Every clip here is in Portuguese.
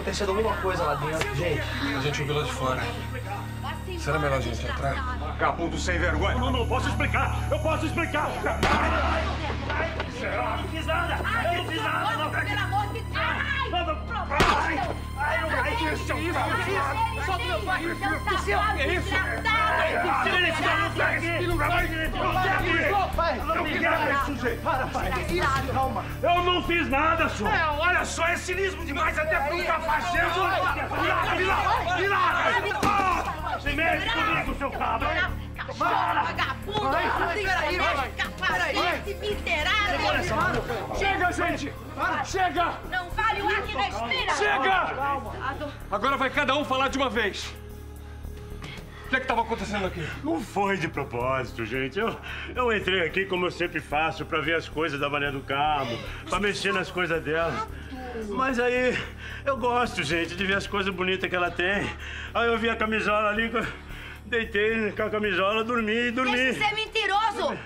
acontecendo alguma coisa lá dentro. Gente, A gente ouviu lá de fora. Será melhor a gente entrar? Vagabundo sem vergonha. Não, não, posso explicar. Eu posso explicar. Eu não fiz nada. Eu não fiz nada. Não, Pelo amor de Deus! Ai! não, não. Ai, ai, não, ai, que isso, isso. Solta meu pai! Seu que é isso? Tira esse maluco aqui. Filho da mãe. Pai, Não me quebra esse sujeito. para, pai. Que isso? Calma. Eu não fiz nada, senhor. É, olha só, é cinismo demais até pra um cafajeste. Me larga, me larga. Se mexe comigo, seu cabra. Vagabundo! Peraí, Capacete miserável! Chega, gente! Chega! Não vale o ar que respira! Chega! Agora vai cada um falar de uma vez. O que é que estava acontecendo aqui? Não foi de propósito, gente. Eu, eu entrei aqui como eu sempre faço, pra ver as coisas da Maria do Carmo, pra mexer nas coisas dela. Mas aí, eu gosto, gente, de ver as coisas bonitas que ela tem. Aí eu vi a camisola ali, deitei com a camisola, dormi e dormi. Deixa de ser mentiroso!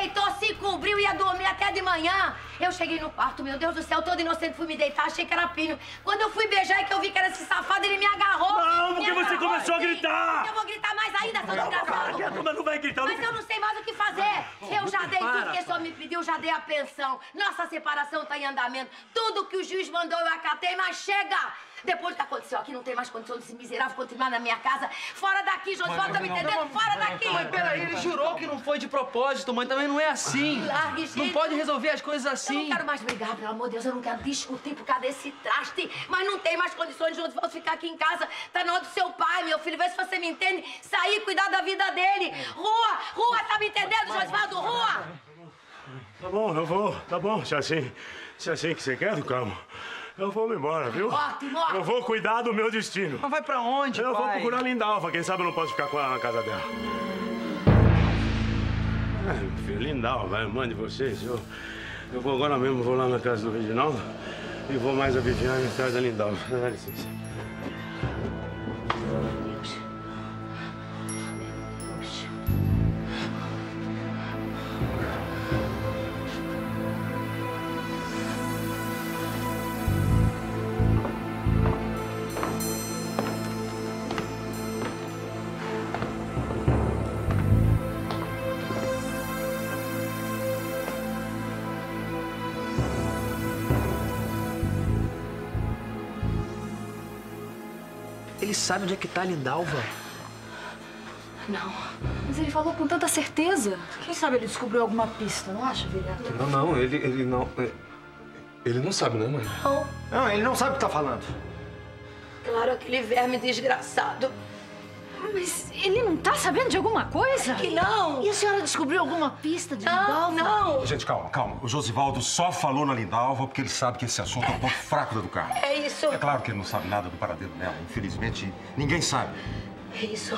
Deitou, se cobriu, ia dormir até de manhã. Eu cheguei no quarto, meu Deus do céu, todo inocente, fui me deitar, achei que era pinho. Quando eu fui beijar e que eu vi que era esse safado, ele me agarrou. Não, porque Me você agarrou, começou a sim. gritar. Eu vou gritar mais ainda, seu desgraçado. Mas não vai gritar, Mas eu não sei mais o que fazer. Eu já dei tudo que esse homem pediu, já dei a pensão. Nossa separação tá em andamento. Tudo que o juiz mandou eu acatei, mas chega! Depois do que aconteceu aqui, não tem mais condição desse miserável continuar na minha casa. Fora daqui, Josvaldo, tá me entendendo? Fora daqui! Mas peraí, ele jurou que não foi de propósito, mãe. Também não é assim. Largue, gente. Não pode resolver as coisas Eu assim. não quero mais brigar, pelo amor de Deus. Eu não quero discutir por causa desse traste. Mas não tem mais condições de Josvaldo ficar aqui em casa. Tá na hora do seu pai, meu filho. Vê se você me entende. Sair e cuidar da vida dele. Rua, rua, tá me entendendo, Josvaldo? Rua! Tá bom, eu vou. Tá bom, se é assim, se é assim que você quer, do calmo. Eu vou me embora, viu? Ótimo, ótimo. Eu vou cuidar do meu destino. Mas vai pra onde, Eu vou pai? procurar Lindalva. Quem sabe eu não posso ficar com ela na casa dela. É, meu filho, Lindalva, é mãe de vocês. Eu, eu vou agora mesmo, vou lá na casa do Reginaldo e vou mais a Viviane atrás da Lindalva. Dá licença. Ele sabe onde é que tá a Lindalva. Não. Mas ele falou com tanta certeza. Quem sabe ele descobriu alguma pista, não acha, vereador? Não, não, ele, ele não. é, Ele não sabe, né, mãe? Não, ele não sabe o que tá falando. Claro, aquele verme desgraçado. Mas ele não tá sabendo de alguma coisa? Que não! E a senhora descobriu alguma pista de Não, Lindalva? não! Gente, calma, calma. O Josivaldo só falou na Lindalva porque ele sabe que esse assunto é um ponto fraco da do carro. É isso! É claro que ele não sabe nada do paradeiro dela. Infelizmente, ninguém sabe. É isso.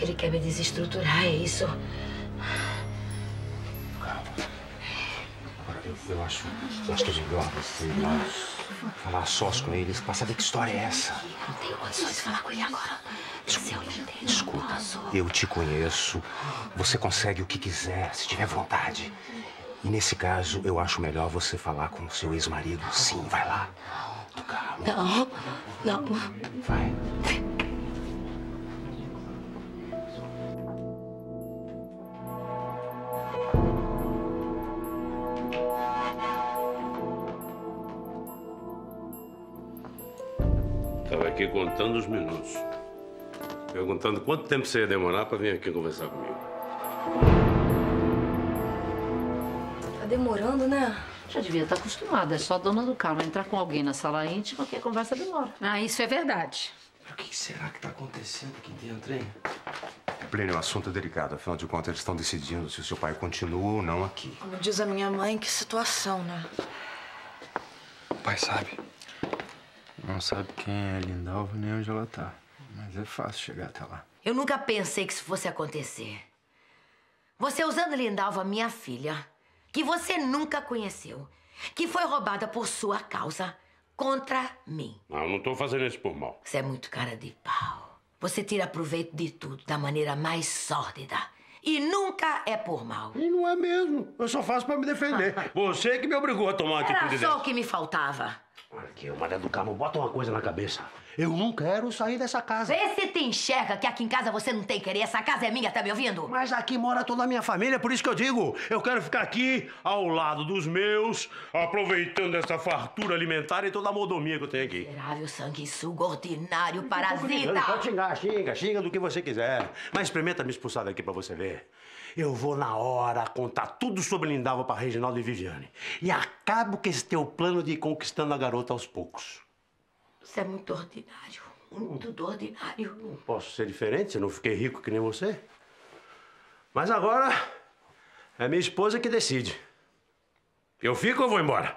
Ele quer me desestruturar, é isso. Agora, eu, eu acho, eu acho que é melhor você falar sós com eles pra saber que história é essa. Não tenho condições de falar com ele agora. Não tenho. Escuta, eu te conheço. Você consegue o que quiser, se tiver vontade. E nesse caso, eu acho melhor você falar com o seu ex-marido. Sim, vai lá. Do carro. Não, não. Vai. Estava aqui contando os minutos. Perguntando quanto tempo você ia demorar para vir aqui conversar comigo. Tá demorando, né? Já devia estar acostumada. É só a dona do carro entrar com alguém na sala íntima que a conversa demora. Ah, isso é verdade. O que será que tá acontecendo aqui dentro, hein? Pleno, o assunto é delicado. Afinal de contas, eles estão decidindo se o seu pai continua ou não aqui. Como diz a minha mãe, que situação, né? O pai sabe. Não sabe quem é a Lindalva nem onde ela tá. Mas é fácil chegar até lá. Eu nunca pensei que isso fosse acontecer. Você usando Lindalva, minha filha, que você nunca conheceu, que foi roubada por sua causa, contra mim. Não, eu não estou fazendo isso por mal. Você é muito cara de pau. Você tira proveito de tudo da maneira mais sórdida. E nunca é por mal. E não é mesmo. Eu só faço pra me defender. Você que me obrigou a tomar Era atitude só o que me faltava. Olha aqui, Maria do Carmo, bota uma coisa na cabeça. Eu não quero sair dessa casa. Vê se te enxerga que aqui em casa você não tem querer. Essa casa é minha, tá me ouvindo? Mas aqui mora toda a minha família, por isso que eu digo, eu quero ficar aqui ao lado dos meus, aproveitando essa fartura alimentar e toda a modomia que eu tenho aqui. Miserável, sanguessuga, ordinário, parasita. pode xingar, xinga, xinga do que você quiser. Mas experimenta me expulsar daqui pra você ver. Eu vou na hora contar tudo sobre Lindalva pra Reginaldo e Viviane. E acabo com esse teu plano de ir conquistando a garota aos poucos. Você é muito ordinário. Muito ordinário. Não posso ser diferente se eu não fiquei rico que nem você. Mas agora é minha esposa que decide. Eu fico ou vou embora?